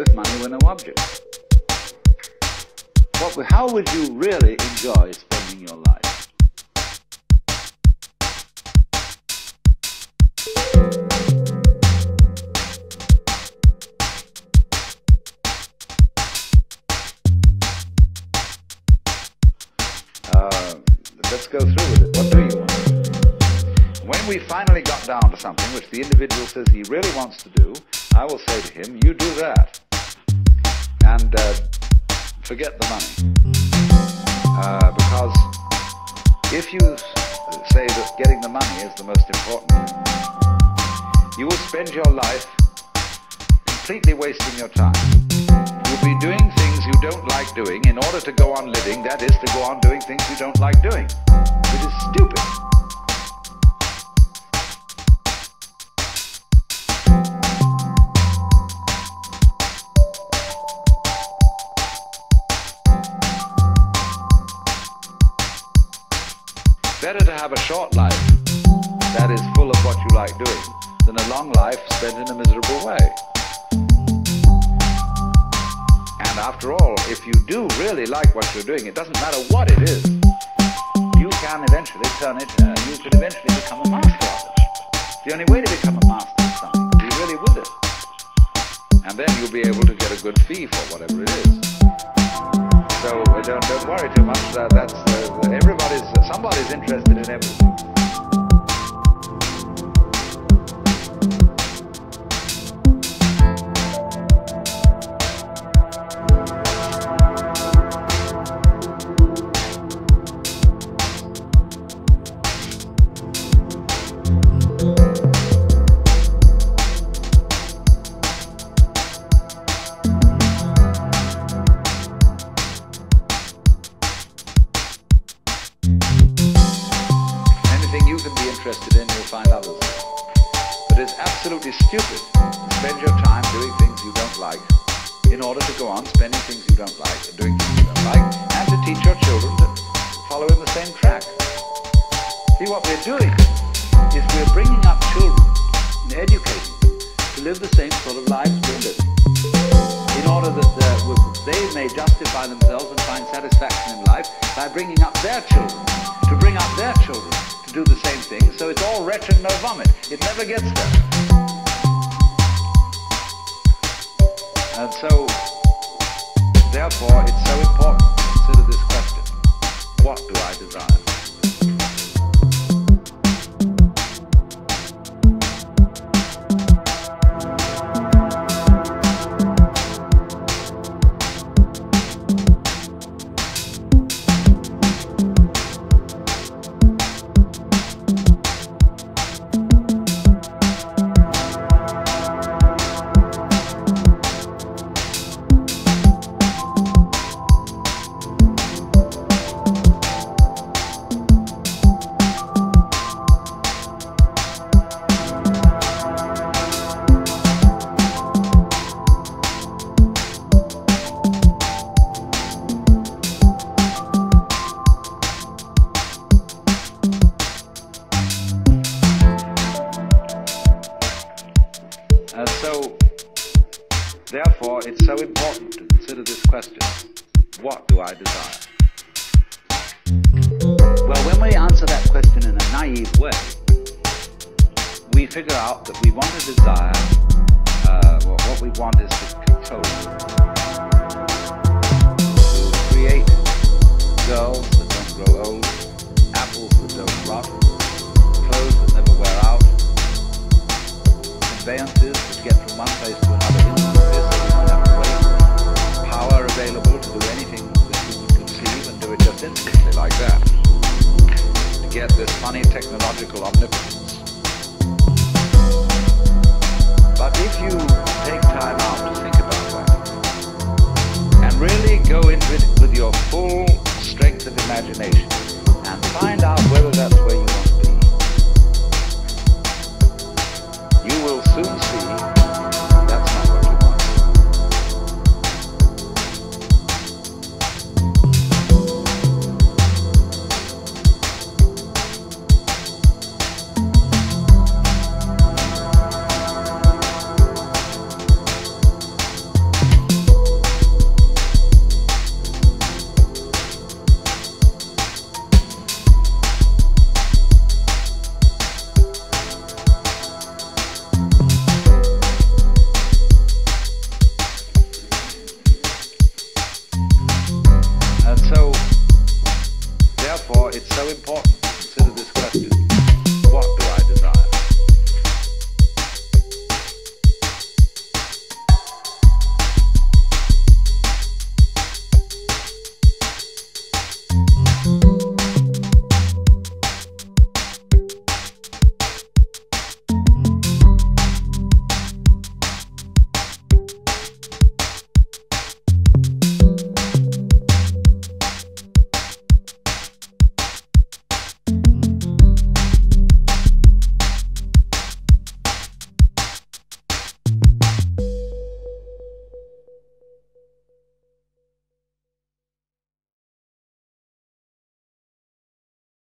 if money were no object? What, how would you really enjoy spending your life? Uh, let's go through with it. What do you want? When we finally got down to something which the individual says he really wants to do, I will say to him, you do that. And uh, forget the money. Uh, because if you say that getting the money is the most important you will spend your life completely wasting your time. You'll be doing things you don't like doing in order to go on living, that is, to go on doing things you don't like doing. It is Better to have a short life that is full of what you like doing than a long life spent in a miserable way. And after all, if you do really like what you're doing, it doesn't matter what it is, you can eventually turn it, uh, you can eventually become a master of it. The only way to become a master of something, be really with it. And then you'll be able to get a good fee for whatever it is. So uh, don't, don't worry too much. Uh, that's uh, everybody's somebody's interested in everything. Can be interested in, you'll find others. But it's absolutely stupid to spend your time doing things you don't like in order to go on spending things you don't like, and doing things you don't like, and to teach your children to follow in the same track. See, what we're doing is we're bringing up children and educating them to live the same sort of lives living in order that uh, they may justify themselves and find satisfaction in life by bringing up their children, to bring up their children to do the same thing. So it's all wretch and no vomit. It never gets there. And so, therefore, it's so important to consider this question. What do I desire? Therefore, it's so important to consider this question. What do I desire? Well, when we answer that question in a naive way, we figure out that we want to desire, uh, what what we want is to control. Technological omnipotence. it's so important.